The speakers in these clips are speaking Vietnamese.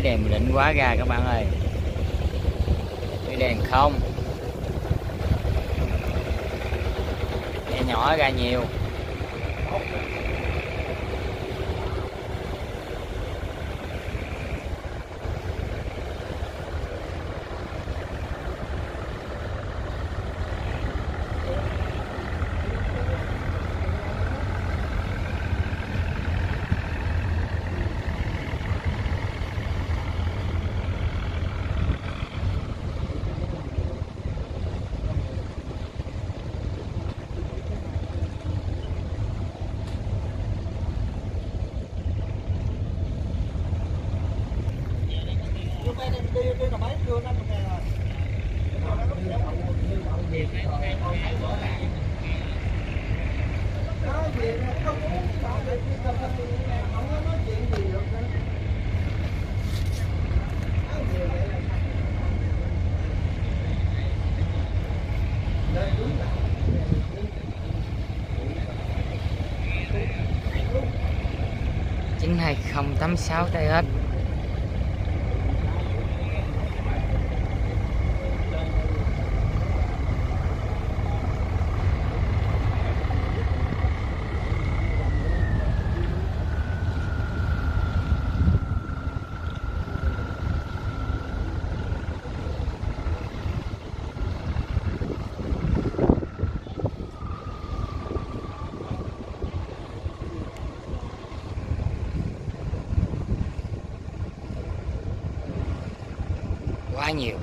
đèn định quá ra các bạn ơi. Cái đèn không. Đèn nhỏ ra nhiều. Chín hai không tám sáu đây hết. Quá nhiều.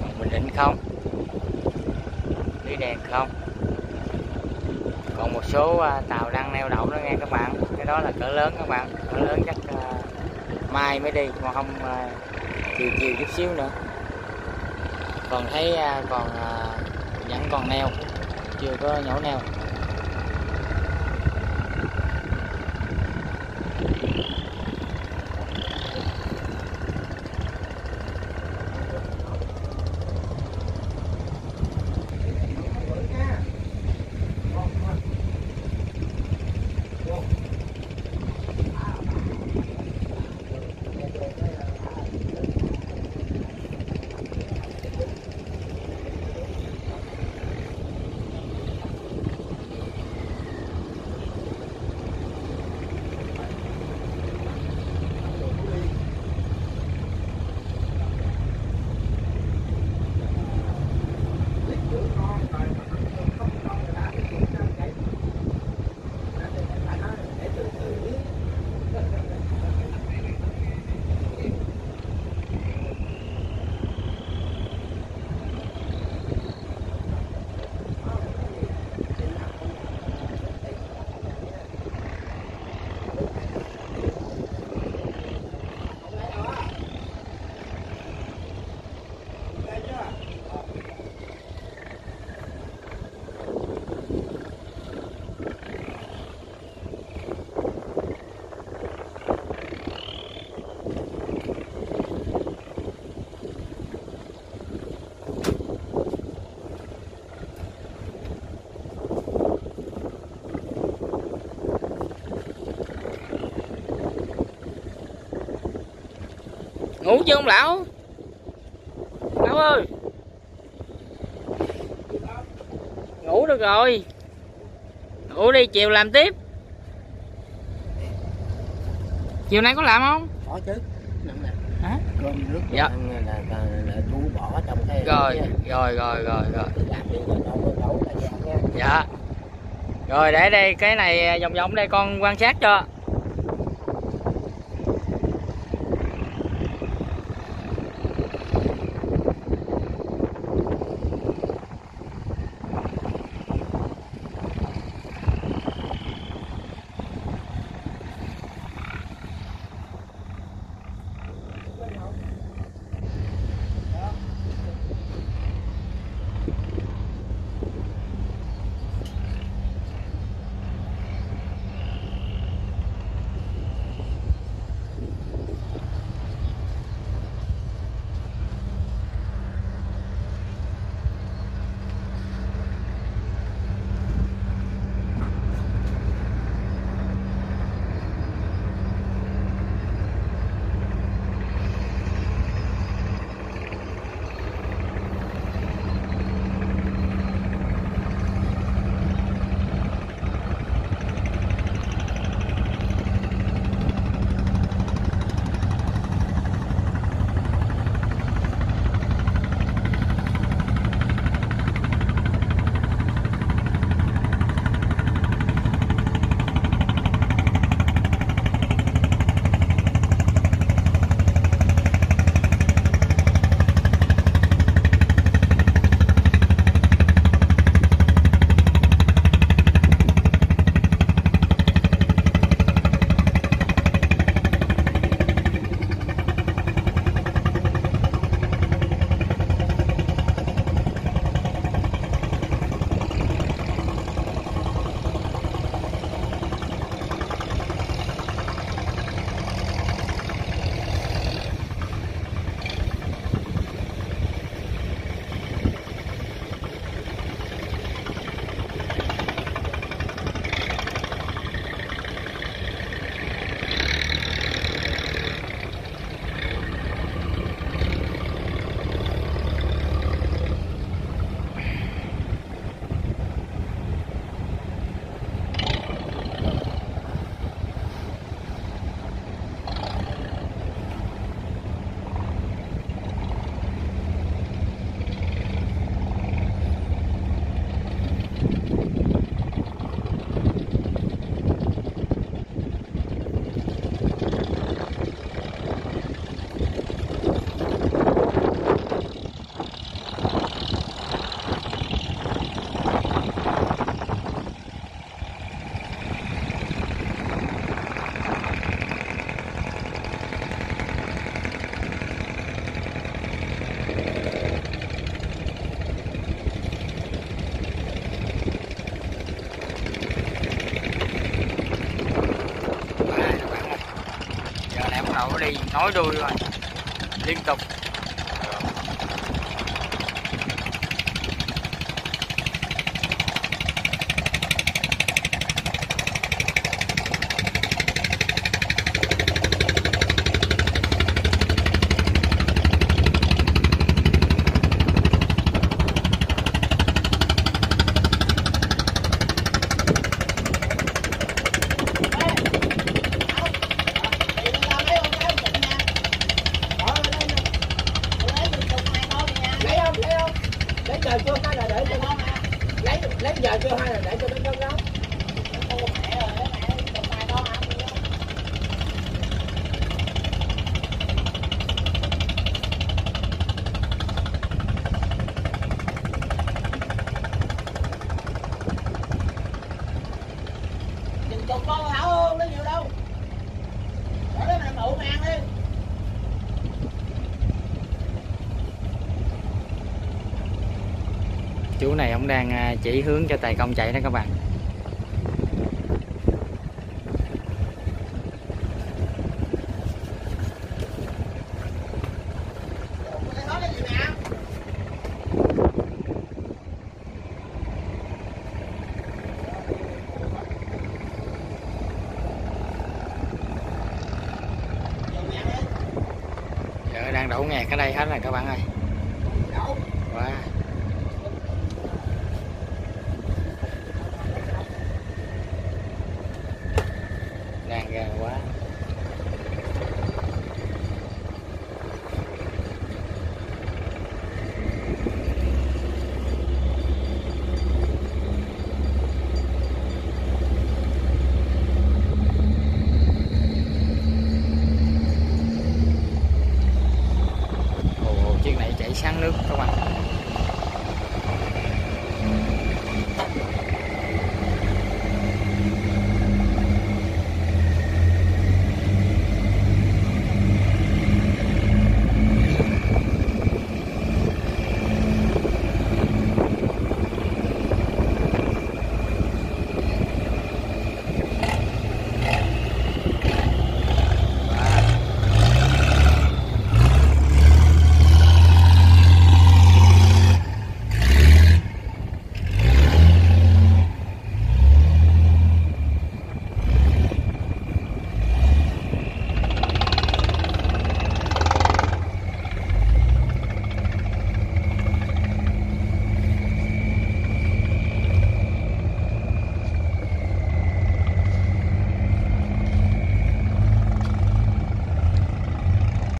Còn bình định không? Lưới đèn không? Còn một số à, tàu đang neo đậu đó nghe các bạn. Cái đó là cỡ lớn các bạn. Cỡ lớn chắc à, mai mới đi, còn không à, chiều chiều chút xíu nữa. Còn thấy còn vẫn còn neo, chưa có nhổ neo. Ngủ chưa ông lão? Lão ơi! Ngủ được rồi. Ngủ đi chiều làm tiếp. Chiều nay có làm không? Có chứ. Hả? Cơm nước Dạ. ăn là, là, là thu bỏ trong cái rồi rồi rồi rồi rồi. Tự làm đi rồi đâu là dạ. Rồi để đây cái này vòng vòng đây con quan sát cho nói đuôi rồi liên tục lấy không lấy không lấy giờ chưa hay là để cho lấy lấy giờ chưa hay là để cho nó chân đó chừng chục con hảo không nó nhiều đâu để đó mình mụ mang đi chú này ông đang à, chỉ hướng cho tài công chạy đó các bạn. Giờ đang đổ ngạt ở đây hết rồi các bạn ơi đậu quá ngang ngang quá. Ồ chiếc này chạy sáng nước các bạn